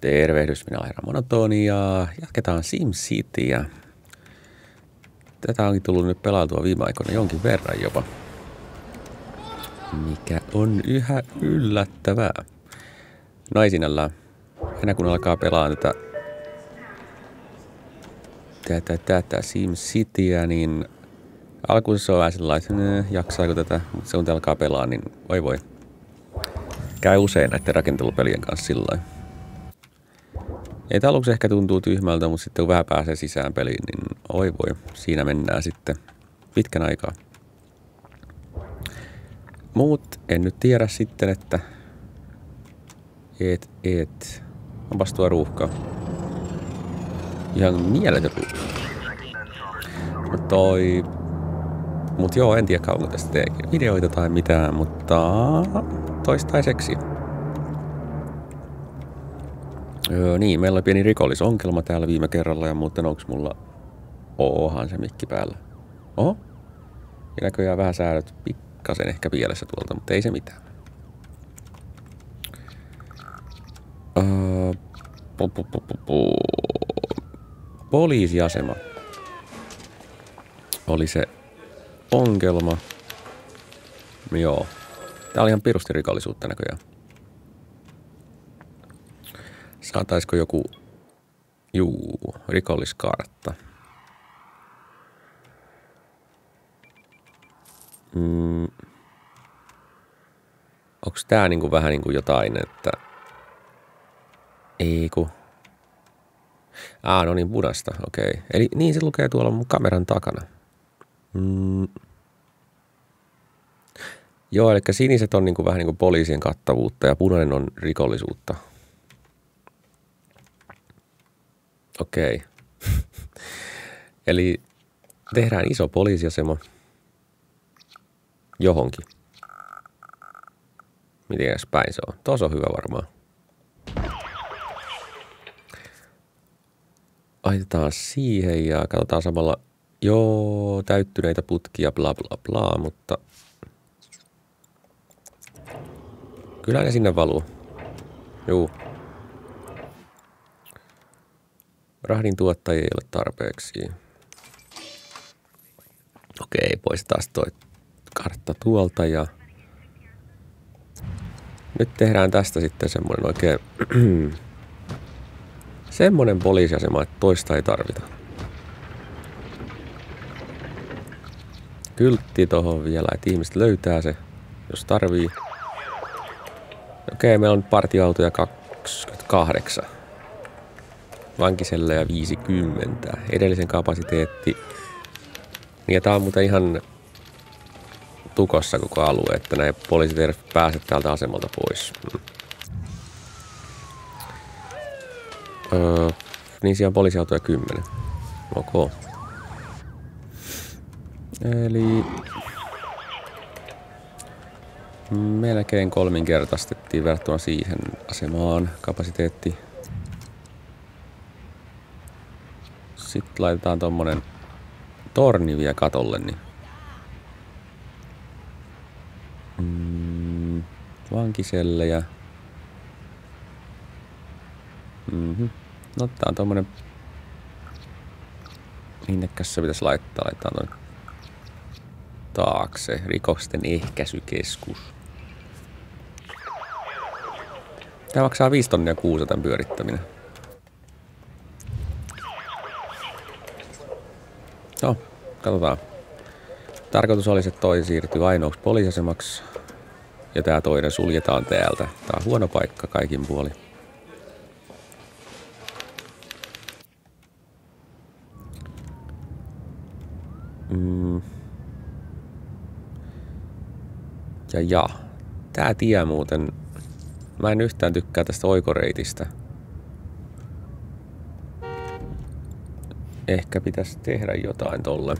Tervehdys, minä olen Monotoni ja jatketaan SimCityä. Tätä onkin tullut nyt pelailtua viime aikoina jonkin verran jopa. Mikä on yhä yllättävää. Ei sinällään. Aina kun alkaa pelaa tätä tätä, tätä SimCityä, niin alkuun se on vähän sellainen, jaksaako tätä, mutta se kun alkaa pelaa, niin voi voi. Käy usein näiden rakentelupelien kanssa sillä lailla. Ei aluksi ehkä tuntuu tyhmältä, mutta sitten kun vähän pääsee sisään peliin, niin oi voi, siinä mennään sitten pitkän aikaa. Muut en nyt tiedä sitten, että et, et, onpas tuo ruuhka. Ihan mieletön ruuhka. Mut toi, mut joo, en tiedä kauanko tästä tee videoita tai mitään, mutta toistaiseksi Öö, niin, meillä oli pieni rikollisonkelma täällä viime kerralla ja muuten onks mulla... Oohan se mikki päällä. Oho. Ja näköjään vähän säädöt pikkasen ehkä pielessä tuolta, mutta ei se mitään. Öö, po, po, po, po, po. Poliisiasema. Oli se ongelma. Joo. Tää oli ihan pirusti rikollisuutta näköjään. Saataisiko joku, juu, rikolliskartta. Mm. Onks tää niinku vähän niinku jotain, että... Ei ku. Ah, no niin, punaista, okei. Okay. Eli niin se lukee tuolla mun kameran takana. Mm. Joo, eli siniset on niinku vähän niinku poliisien kattavuutta ja punainen on rikollisuutta. Okei. Okay. Eli tehdään iso poliisiasema johonkin. Miten päin se on? Tuossa on hyvä varmaan. Aitetaan siihen ja katsotaan samalla, joo, täyttyneitä putkia, bla bla bla, mutta kyllä ne sinne valuu. Juu. Rahdin tuottajia ei ole tarpeeksi. Okei, poistetaan toi kartta tuolta ja nyt tehdään tästä sitten semmoinen oikein semmoinen poliisiasema, että toista ei tarvita. Kyltti tohon vielä, että ihmiset löytää se, jos tarvii. Okei, meillä on partioautoja 28 vankiselle ja 50. Edellisen kapasiteetti. Niin ja tää on muuten ihan tukossa koko alue, että näin poliisit eivät pääse täältä asemalta pois. Mm. Öö, niin siellä on poliisiautoja 10. Ok. Eli melkein kolminkertaistettiin verrattuna siihen asemaan kapasiteetti. Sitten laitetaan tommonen torni vielä katolle, niin mm, vankisellejä. Mm-hmm. No tää on tommonen Minnekäs se pitäisi laittaa? Laitetaan ton taakse. Rikosten ehkäisykeskus. Tää maksaa 5 tonnia kuusa tämän pyörittäminen. No, katsotaan. Tarkoitus olisi, että toi siirtyy ainoaksi poliisasemaksi. Ja tää toinen suljetaan täältä. Tää on huono paikka kaikin puoli. Mm. Ja ja. Tää tie muuten. Mä en yhtään tykkää tästä oikoreitistä. Ehkä pitäisi tehdä jotain tolle.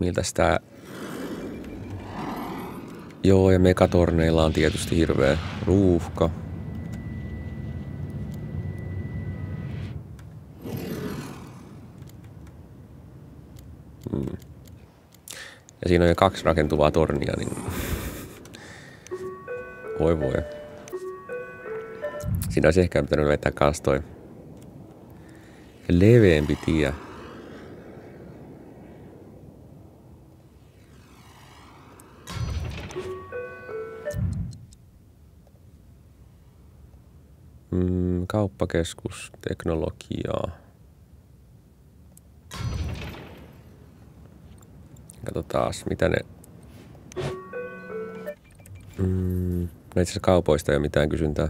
Miltä sitä... Joo, ja megatorneilla on tietysti hirveä ruuhka. Hmm. Ja siinä on jo kaksi rakentuvaa tornia, niin... Voi voi. Siinä olisi ehkä pitänyt vetää kans toi leveämpi tie. Mm, kauppakeskus, teknologiaa. Katsotaan, mitä ne... Mm, no itse asiassa kaupoista ei ole mitään kysyntää.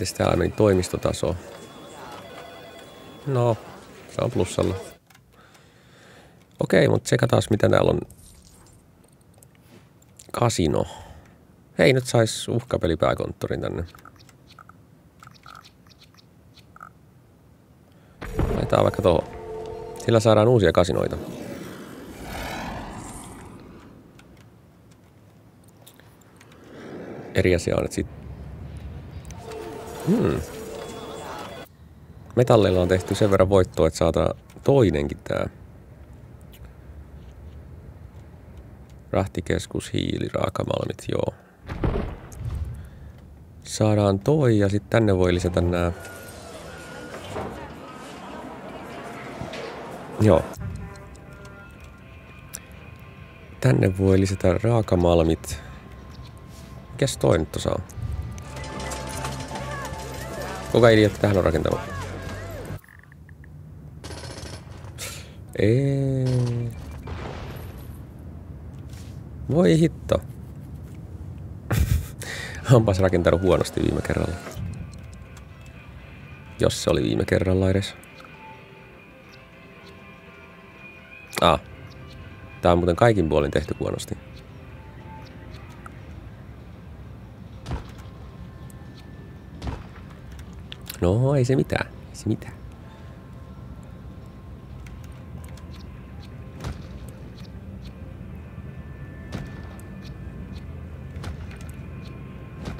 Miten täällä meni toimistotaso? No, se on plussalla. Okei, mutta tsekataan mitä täällä on. Kasino. Hei, nyt sais uhkapelipääkonttorin tänne. Laitetaan vaikka tuohon. Sillä saadaan uusia kasinoita. Eri asia on, että sit... Hmm. Metallilla on tehty sen verran voittoa, että saadaan toinenkin tää. Rahtikeskus, hiili, raakamalmit, joo. Saadaan toi ja sitten tänne voi lisätä nämä Joo. Tänne voi lisätä raakamalmit. Mikäs toi nyt osaa? Kuka idiotti tähän on rakentanut? Ei. Voi hitto. Onpas rakentanut huonosti viime kerralla. Jos se oli viime kerralla edes. Ah. Tää on muuten kaikin puolin tehty huonosti. No, ei se mitään. Ei se mitään.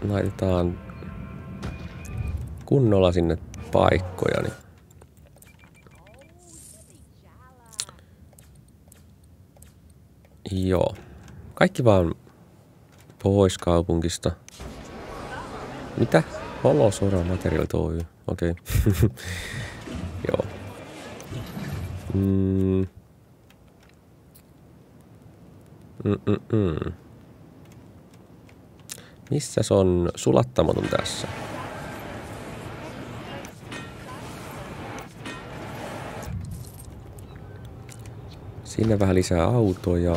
Laitetaan kunnolla sinne paikkoja, niin Joo. Kaikki vaan pois kaupungista. Mitä? Holosora Material Oy. Okei. Okay. Joo. Mm. Mm-mm-mm. Missä se on sulattamaton tässä? Sinne vähän lisää autoja.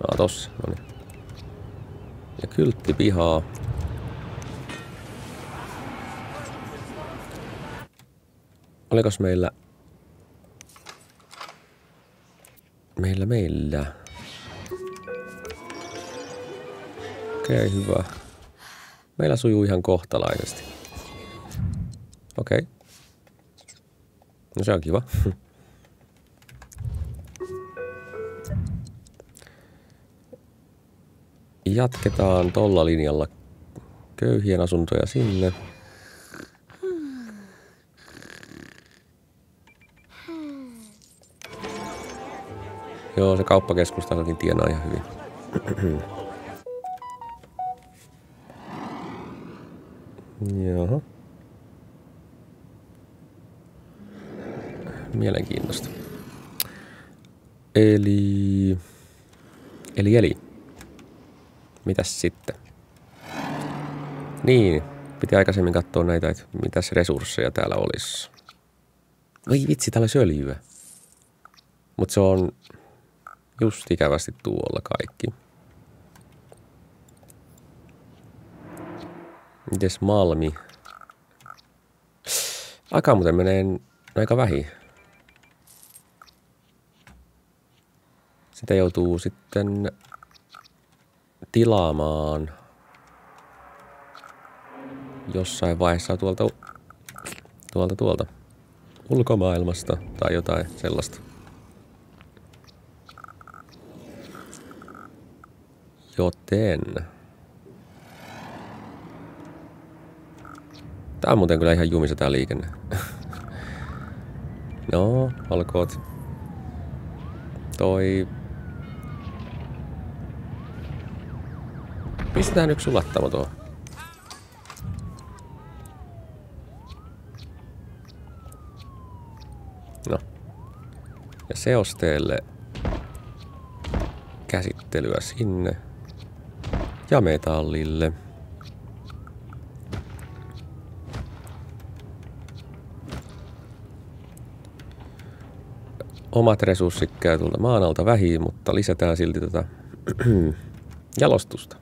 No tossa, no niin. Ja kyltti pihaa. Olikos meillä... Meillä, meillä... Okei, okay, hyvä. Meillä sujuu ihan kohtalaisesti. Okei. Okay. No se on kiva. Jatketaan tolla linjalla köyhien asuntoja sinne. Joo, se kauppakeskus tälläkin tienaa ihan hyvin. Jaha. Mielenkiintoista. Eli... Eli, eli. Mitäs sitten? Niin, piti aikaisemmin katsoa näitä, että mitäs resursseja täällä olisi. Voi vitsi, täällä olisi öljyä. Mutta se on just ikävästi tuolla kaikki. Mites Malmi? Aika muuten menee aika vähin. Sitä joutuu sitten tilaamaan jossain vaiheessa tuolta, tuolta, tuolta ulkomaailmasta tai jotain sellaista. Joten... Tää on muuten kyllä ihan jumissa tää liikenne. no, olkoot. Toi Pistetään yksi sulattamo tuohon. No. Ja seosteelle käsittelyä sinne. Ja metallille. Omat resurssit käy tuolta maan alta vähiin, mutta lisätään silti tätä jalostusta.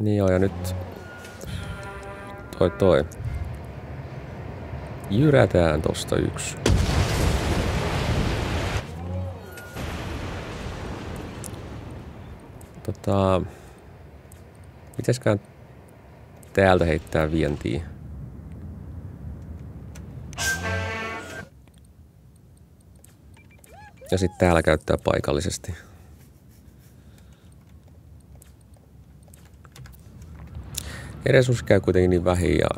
Niin joo, ja nyt toi toi. Jyrätään tosta yksi. Tota, Mitäskään täältä heittää vientiin? Ja sitten täällä käyttää paikallisesti. Resurssi käy kuitenkin niin vähin ja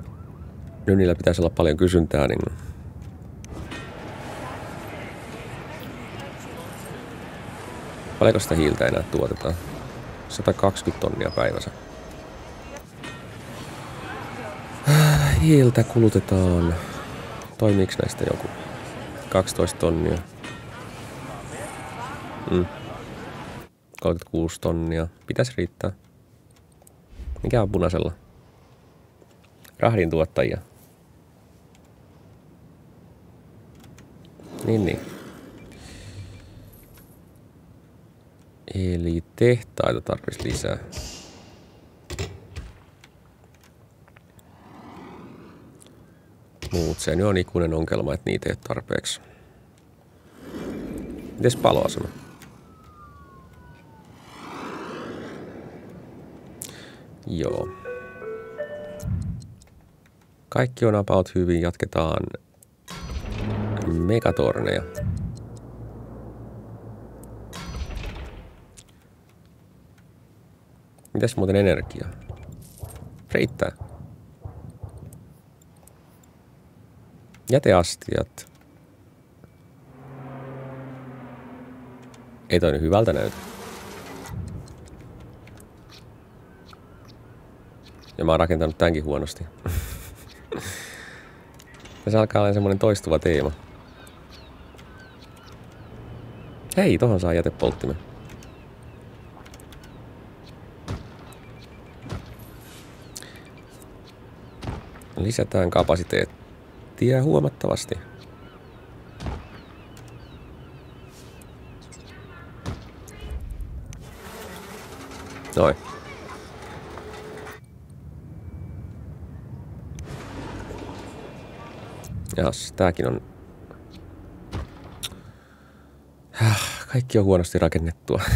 nyt niillä pitäisi olla paljon kysyntää, niin Paljonko sitä hiiltä enää tuotetaan? 120 tonnia päivässä. Hiiltä kulutetaan. Toimiiko näistä joku? 12 tonnia. Mm. 36 tonnia. Pitäisi riittää. Mikä on punaisella? Rahdin tuottajia. Niin, niin. Eli tehtaita tarvitsisi lisää. Muut, se on ikuinen ongelma, että niitä ei tarpeeksi. Mites paloasema? Joo. Kaikki on about hyvin, jatketaan megatorneja. Mitäs muuten energia? Riittää. Jäteastiat. Ei toi hyvältä näytä. Ja mä oon rakentanut tämänkin huonosti. Tässä alkaa olla semmonen toistuva teema. Hei, tohon saa jätepolttimen. Lisätään kapasiteettia huomattavasti. Noin. Jas, tääkin on... Kaikki on huonosti rakennettua.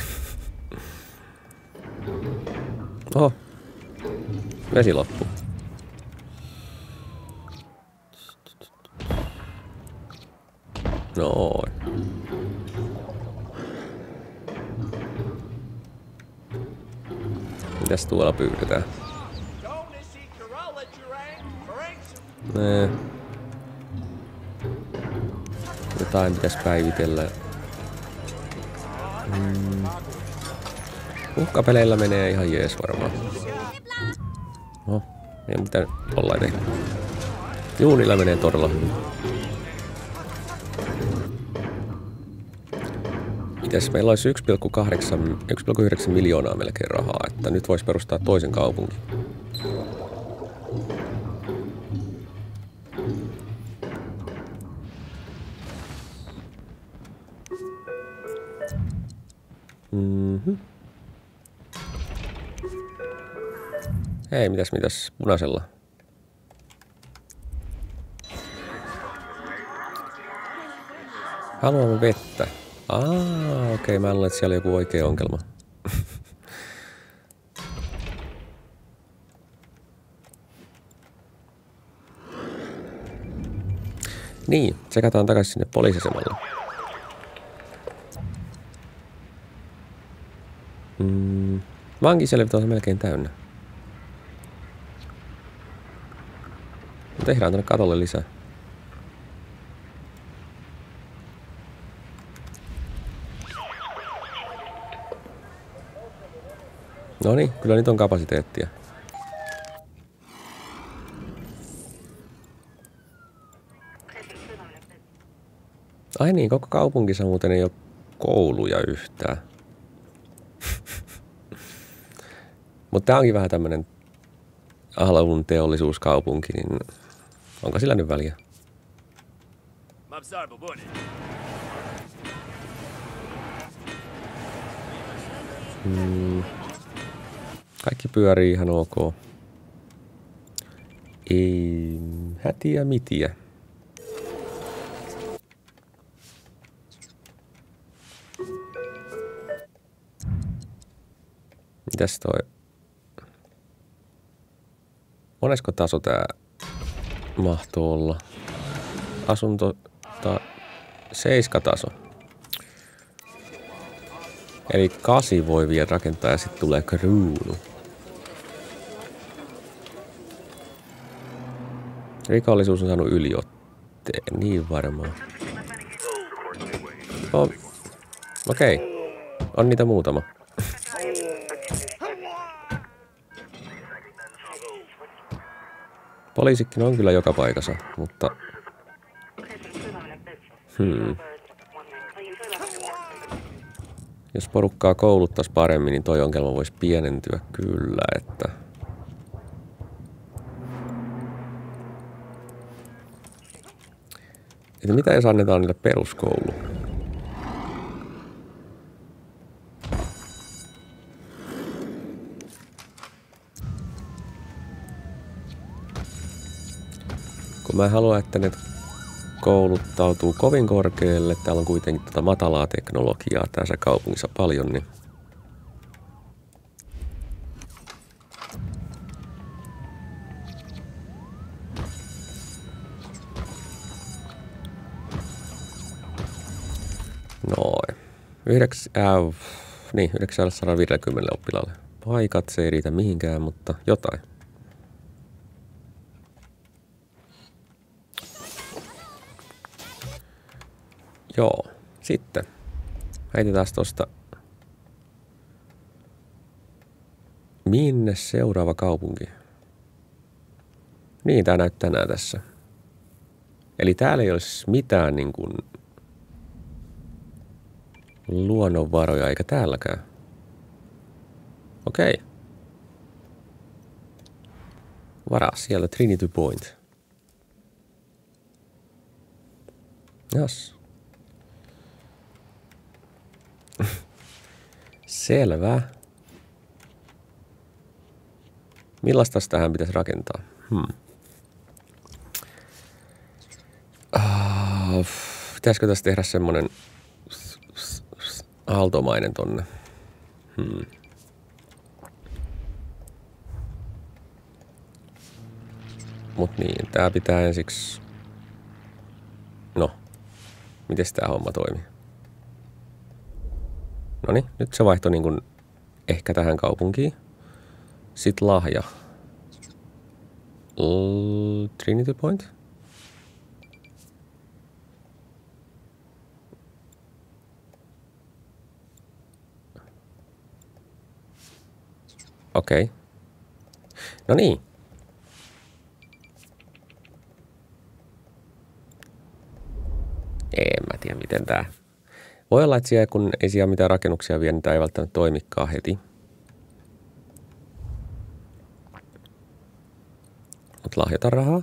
Oho. Vesi loppu. Noin. Mitäs tuolla pyydetään? Nee jotain pitäisi päivitellä. Mm. Uhkapeleillä menee ihan jees varmaan. No, ei mitään ollaan tehnyt. Juunilla menee todella hyvin. Mites meillä olisi 1,9 miljoonaa melkein rahaa, että nyt voisi perustaa toisen kaupungin. Hei, mitäs mitäs punaisella? Haluamme vettä. Aa, okei, okay, mä luulen, että siellä on joku oikea ongelma. niin, tsekataan takaisin sinne poliisisemalle. Mm, vankiselvitys on melkein täynnä. Tehdään tänne katolle lisää. No niin, kyllä nyt on kapasiteettia. Ai niin, koko kaupunkissa muuten ei ole kouluja yhtään. Mutta tämä onkin vähän tämmöinen Ahlaun teollisuuskaupunki, niin onko sillä nyt väliä? Hmm. Kaikki pyörii ihan ok. Ei hätiä mitiä. Mitäs toi? Monesko taso tää mahtuu olla? Asunto... Ta, seiska taso. Eli kasi voi vielä rakentaa ja sitten tulee kruunu. Rikollisuus on saanut yliotteen, niin varmaan. No, okei. Okay. On niitä muutama. Poliisikin on kyllä joka paikassa, mutta... Hmm. Jos porukkaa kouluttaisi paremmin, niin toi ongelma voisi pienentyä kyllä, että... Että mitä jos annetaan niille peruskoulu? Mä haluan, että ne kouluttautuu kovin korkealle. Täällä on kuitenkin tätä matalaa teknologiaa tässä kaupungissa paljon, niin Noin. Yhdeks, äh, niin, 950 oppilaalle. Paikat se ei riitä mihinkään, mutta jotain. Joo, sitten heitetään tosta. Minne seuraava kaupunki? Niin, tää näyttää nää tässä. Eli täällä ei olisi mitään niin kuin luonnonvaroja, eikä täälläkään. Okei. Varaa siellä Trinity Point. Jas. Selvä. Millaista tähän pitäisi rakentaa? Hmm. Uh, pitäisikö tässä tehdä semmonen aaltomainen tonne? Hmm. Mut niin, tää pitää ensiksi... No, miten tää homma toimii? No niin, nyt se vaihtoi niin kuin ehkä tähän kaupunkiin. Sitten lahja. Trinity Point. Okei. Okay. No niin. En mä tiedä, miten tää voi olla, että siellä, kun ei siellä mitään rakennuksia vielä, tämä ei välttämättä toimikaan heti. Mutta lahjata rahaa.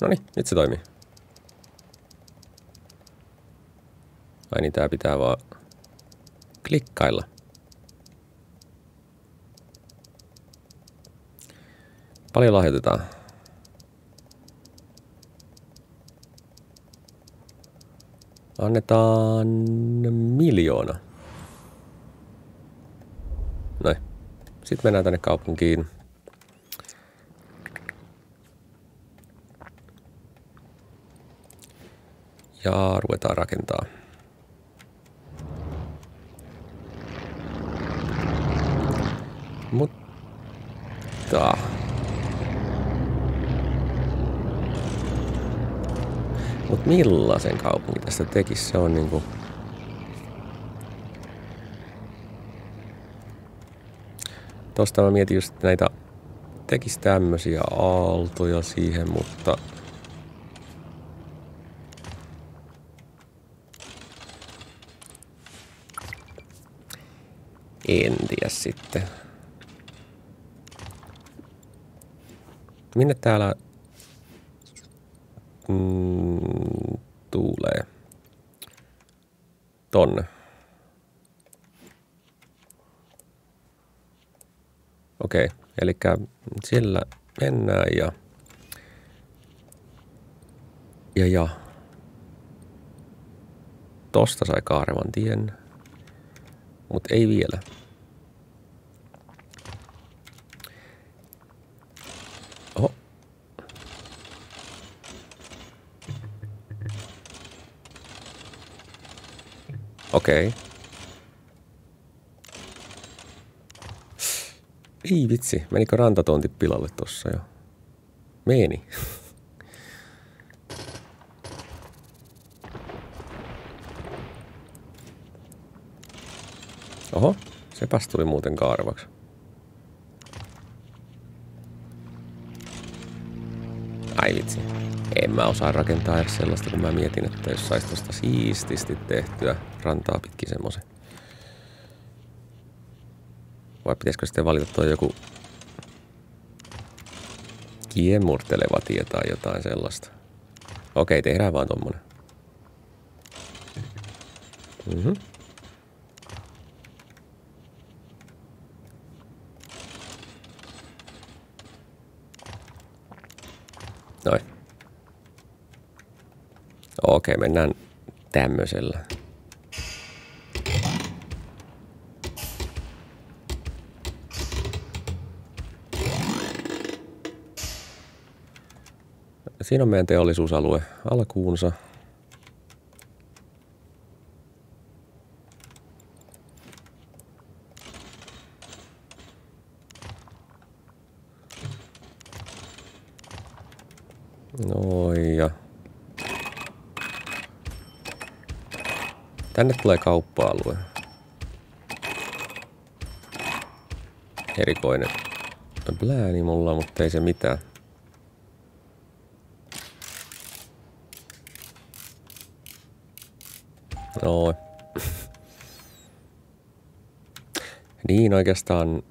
No niin, nyt se toimii. Ai niin, tää pitää vaan klikkailla. Paljon lahjoitetaan. Annetaan miljoona. Noin. Sitten mennään tänne kaupunkiin. Ja ruvetaan rakentaa. Mutta Mutta millaisen kaupunki tästä tekisi, se on niinku... Tosta mä mietin just näitä, tekis tämmösiä aaltoja siihen, mutta en tiedä sitten. Minne täällä mm, Tonne. Okei, eli sillä mennään ja ja ja tosta sai kaarevan tien, mutta ei vielä. Oho. Okei. Okay. Ei vitsi, menikö rantatonti pilalle tossa jo? Meni. Oho, sepäs tuli muuten kaarvaksi. Ai vitsi. En mä osaa rakentaa edes sellaista, kun mä mietin, että jos sais tosta siististi tehtyä rantaa pitkin semmoisen. Vai pitäisikö sitten valita tuo joku kiemurteleva tie tai jotain sellaista? Okei, tehdään vaan tommonen. Mhm. Noin. Okei, mennään tämmöisellä. Siinä on meidän teollisuusalue alkuunsa. Noin ja tänne tulee kauppa-alue. Erikoinen plääni mulla, mutta ei se mitään. Joo. niin oikeastaan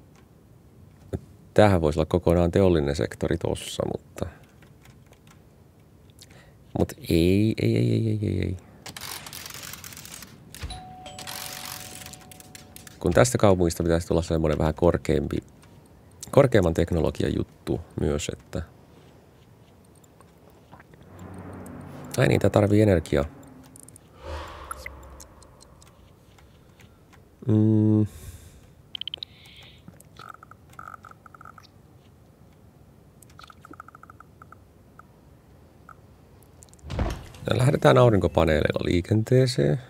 tähän voisi olla kokonaan teollinen sektori tossa, mutta... Mutta ei, ei, ei, ei, ei, ei, Kun tästä kaupungista pitäisi tulla semmoinen vähän korkeampi, korkeamman teknologian juttu myös, että... Ai tää tarvii energiaa. Mm. Lähdetään aurinkopaneeleilla liikenteeseen.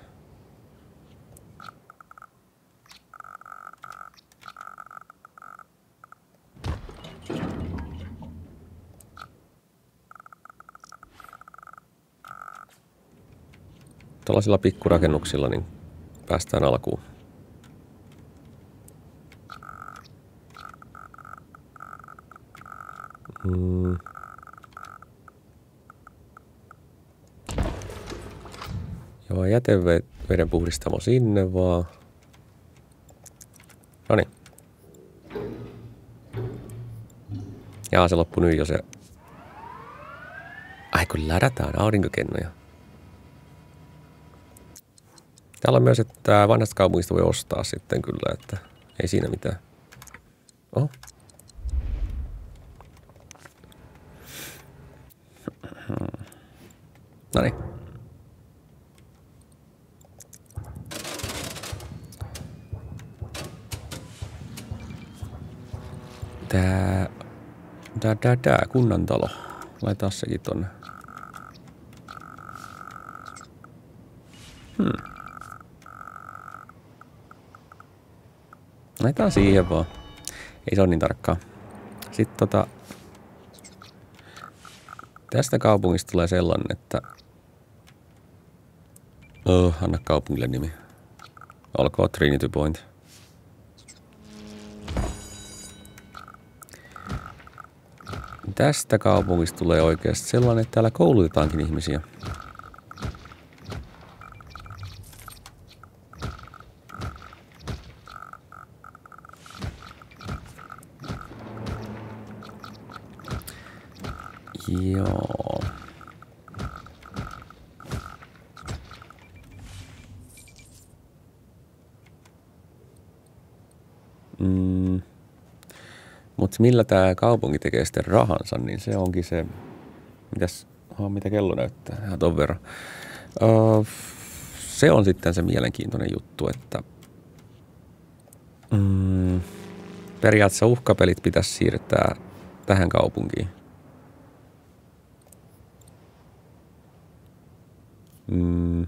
Tällaisilla pikkurakennuksilla niin päästään alkuun. Mm. Joo, jäteveden puhdistamo sinne vaan. Noni. Jaa, se loppui nyt jo se. Ai kun lärätään aurinkokennoja. Täällä on myös, että vanhasta kaupungista voi ostaa sitten kyllä, että ei siinä mitään. Oho. No niin. Tää... Tää, tää, tää, kunnantalo. Laitetaan sekin tonne. Laitetaan siihen vaan. Ei se ole niin tarkkaa. Sitten tota... Tästä kaupungista tulee sellainen, että... Oh, anna kaupungille nimi. Olkoon Trinity Point. Tästä kaupungista tulee oikeasti sellainen, että täällä koulutetaankin ihmisiä. Joo. Mm. Mutta millä tämä kaupunki tekee sitten rahansa, niin se onkin se, mitäs, oh, mitä kello näyttää, ihan ton verran. Uh, se on sitten se mielenkiintoinen juttu, että mm, periaatteessa uhkapelit pitäisi siirtää tähän kaupunkiin. Mm.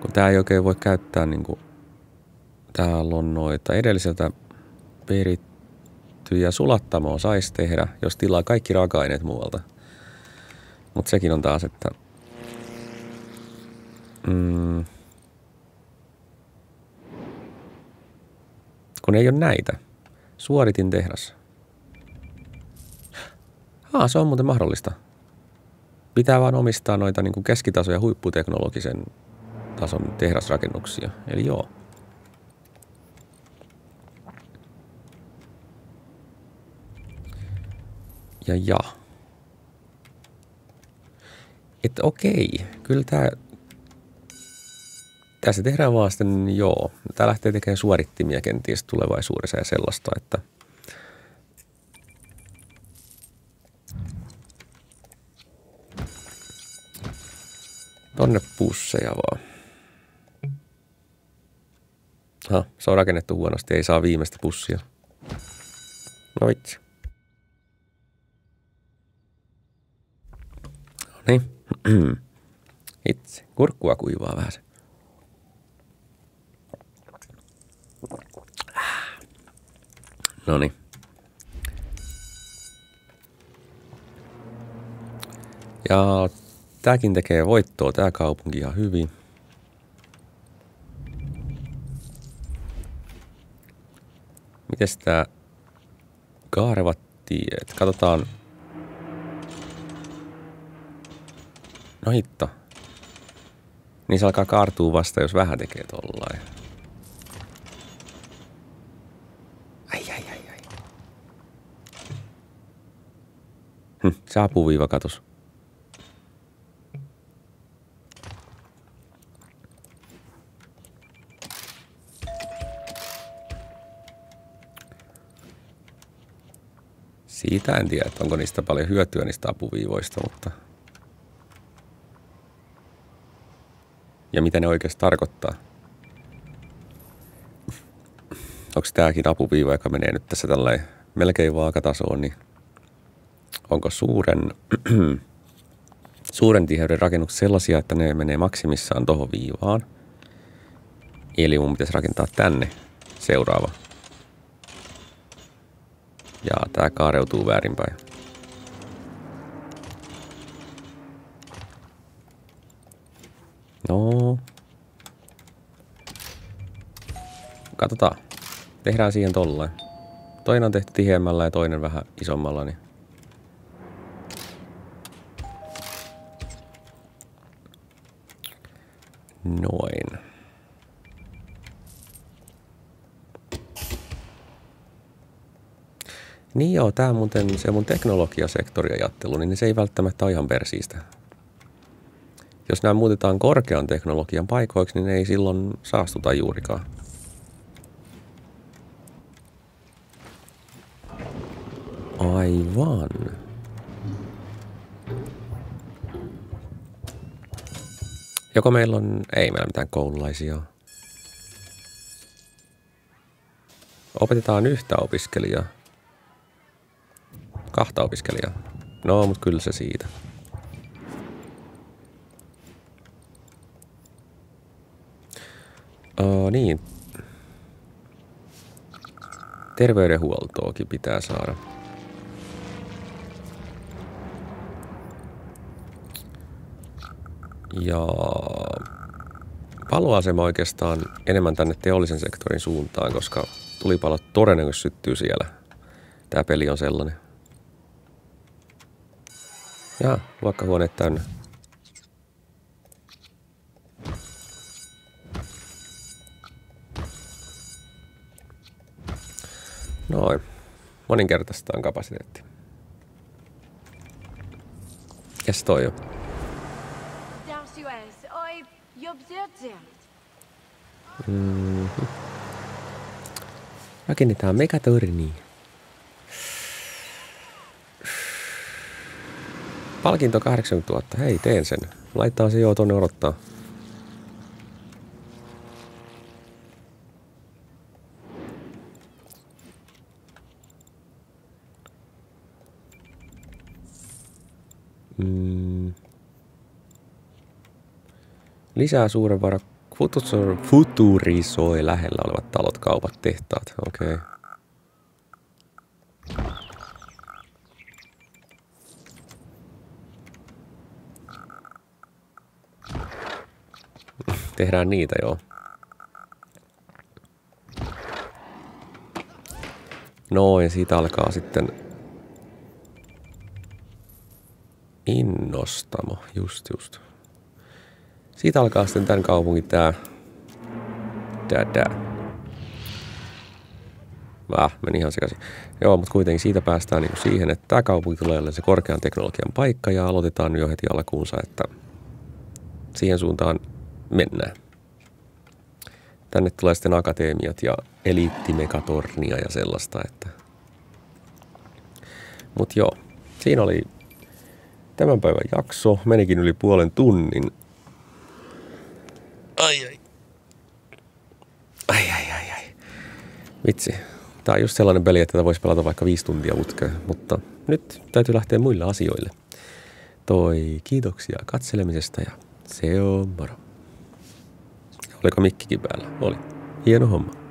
Kun tää ei oikein voi käyttää niin kuin, täällä on noita edelliseltä perittyjä sulattamoa saisi tehdä, jos tilaa kaikki raaka-aineet muualta. Mutta sekin on taas, että mm, kun ei ole näitä – Suoritin tehdas. Aa, se on muuten mahdollista. Pitää vaan omistaa noita niin keskitaso- ja huipputeknologisen tason tehdasrakennuksia. Eli joo. Ja ja. Että okei, kyllä tämä tässä tehdään vaan sitten, joo, tämä lähtee tekemään suorittimia kenties tulevaisuudessa ja sellaista, että tonne pusseja vaan. Ha, se on rakennettu huonosti, ei saa viimeistä pussia. No vitsi. No niin. Itse. Kurkkua kuivaa vähän se. No niin. Ja tämäkin tekee voittoa, tämä kaupunki ihan hyvin. Miten tämä kaarevat tiet? Katsotaan. No hitto. Niin se alkaa kaartua vasta, jos vähän tekee tollain. Hm, se apuviiva katos. Siitä en tiedä, että onko niistä paljon hyötyä niistä apuviivoista, mutta... Ja mitä ne oikeasti tarkoittaa. Onko tämäkin apuviiva, joka menee nyt tässä tällainen melkein vaakatasoon, niin onko suuren, suuren tiheyden rakennukset sellaisia, että ne menee maksimissaan tuohon viivaan. Eli mun pitäisi rakentaa tänne seuraava. Ja tämä kaareutuu väärinpäin. No. Katsotaan. Tehdään siihen tolleen. Toinen on tehty tiheämmällä ja toinen vähän isommalla, niin Noin. Niin joo, tämä muuten se mun teknologiasektoriajattelu, niin se ei välttämättä ihan persiistä. Jos nämä muutetaan korkean teknologian paikoiksi, niin ei silloin saastuta juurikaan. Aivan. Joko meillä on, ei meillä mitään koululaisia. Opetetaan yhtä opiskelijaa. Kahta opiskelijaa. No, mutta kyllä se siitä. Oh, niin. Terveydenhuoltoakin pitää saada. Ja paloasema oikeastaan enemmän tänne teollisen sektorin suuntaan, koska tulipalot todennäköisesti syttyy siellä. Tämä peli on sellainen. Ja luokkahuoneet täynnä. Noin. Moninkertaistaan kapasiteetti. Mikäs toi on? Mm-hmm. Rakennetaan megatorni. Palkinto 80 000. Hei, teen sen. Laittaa se joo tonne odottaa. Mm. Lisää suuren vara futurisoi lähellä olevat talot, kaupat, tehtaat. Okei. Okay. Tehdään niitä, joo. Noin, siitä alkaa sitten innostamo, just just. Siitä alkaa sitten tämän kaupungin tää... Dada. Väh, meni ihan sekaisin. Joo, mutta kuitenkin siitä päästään niin siihen, että tämä kaupunki tulee olemaan se korkean teknologian paikka ja aloitetaan jo heti alkuunsa, että siihen suuntaan mennään. Tänne tulee sitten akatemiat ja eliittimekatornia ja sellaista, että... Mut joo, siinä oli tämän päivän jakso. Menikin yli puolen tunnin. Ai ai. Ai ai ai ai. Vitsi. Tää on just sellainen peli, että tätä voisi pelata vaikka viisi tuntia putkeen, mutta nyt täytyy lähteä muille asioille. Toi kiitoksia katselemisesta ja se on moro. Oliko mikkikin päällä? Oli. Hieno homma.